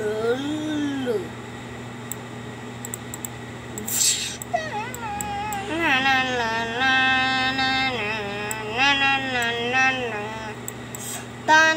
ഉള്ളു താൻ